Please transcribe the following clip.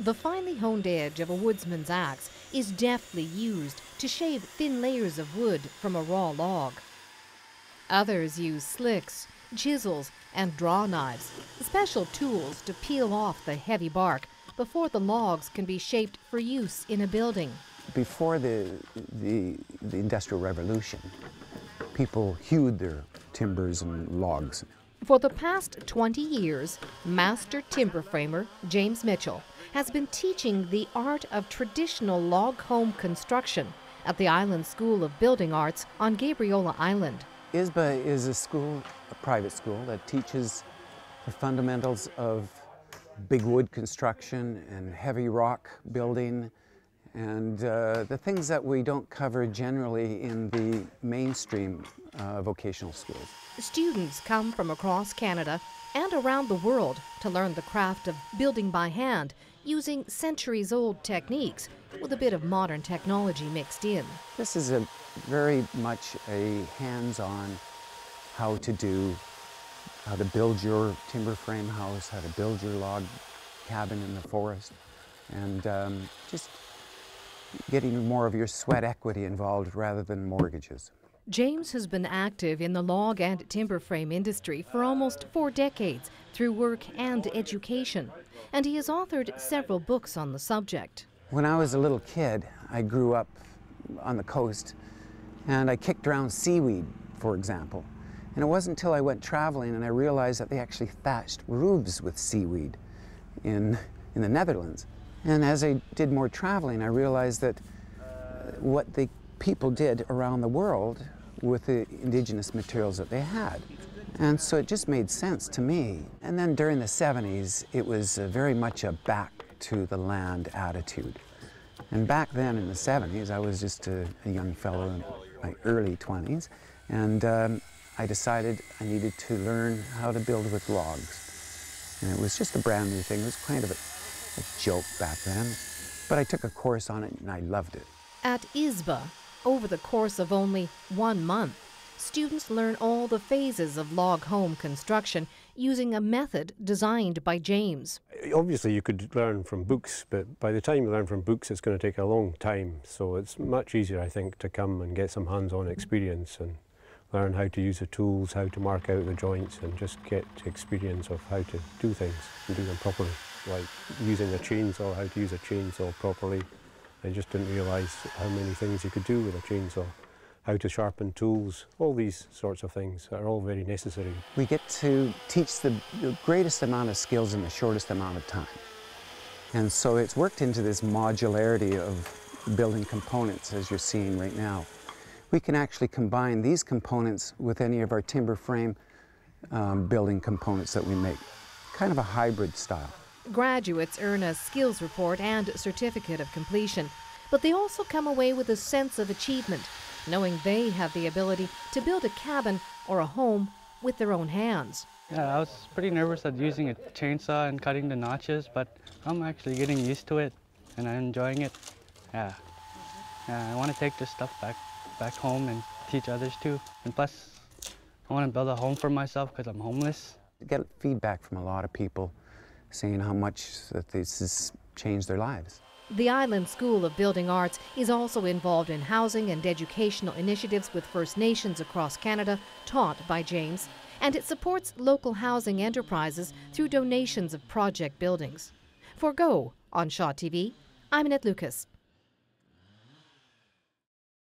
The finely honed edge of a woodsman's axe is deftly used to shave thin layers of wood from a raw log. Others use slicks, chisels, and draw knives, special tools to peel off the heavy bark before the logs can be shaped for use in a building. Before the, the, the Industrial Revolution, people hewed their timbers and logs. For the past 20 years, master timber framer James Mitchell has been teaching the art of traditional log home construction at the Island School of Building Arts on Gabriola Island. ISBA is a school, a private school, that teaches the fundamentals of big wood construction and heavy rock building and uh, the things that we don't cover generally in the mainstream uh, vocational schools. Students come from across Canada and around the world to learn the craft of building by hand using centuries old techniques with a bit of modern technology mixed in. This is a very much a hands-on how to do, how to build your timber frame house, how to build your log cabin in the forest, and um, just getting more of your sweat equity involved rather than mortgages. James has been active in the log and timber frame industry for almost four decades through work and education, and he has authored several books on the subject. When I was a little kid, I grew up on the coast and I kicked around seaweed, for example. And it wasn't until I went traveling and I realized that they actually thatched roofs with seaweed in, in the Netherlands. And as I did more traveling, I realized that uh, what the people did around the world with the indigenous materials that they had. And so it just made sense to me. And then during the 70s, it was uh, very much a back to the land attitude. And back then in the 70s, I was just a, a young fellow in my early 20s, and um, I decided I needed to learn how to build with logs. And it was just a brand new thing. It was kind of a, a joke back then, but I took a course on it and I loved it. At ISBA, over the course of only one month, students learn all the phases of log home construction using a method designed by James. Obviously, you could learn from books, but by the time you learn from books, it's going to take a long time. So it's much easier, I think, to come and get some hands-on experience and learn how to use the tools, how to mark out the joints, and just get experience of how to do things and do them properly. Like using a chainsaw, how to use a chainsaw properly. I just didn't realise how many things you could do with a chainsaw how to sharpen tools, all these sorts of things are all very necessary. We get to teach the greatest amount of skills in the shortest amount of time. And so it's worked into this modularity of building components as you're seeing right now. We can actually combine these components with any of our timber frame um, building components that we make, kind of a hybrid style. Graduates earn a skills report and certificate of completion, but they also come away with a sense of achievement knowing they have the ability to build a cabin or a home with their own hands. Yeah, I was pretty nervous at using a chainsaw and cutting the notches, but I'm actually getting used to it and I'm enjoying it. Yeah, yeah I want to take this stuff back, back home and teach others too. And plus, I want to build a home for myself because I'm homeless. Get feedback from a lot of people saying how much that this has changed their lives. The Island School of Building Arts is also involved in housing and educational initiatives with First Nations across Canada, taught by James, and it supports local housing enterprises through donations of project buildings. For Go on Shaw TV, I'm Annette Lucas.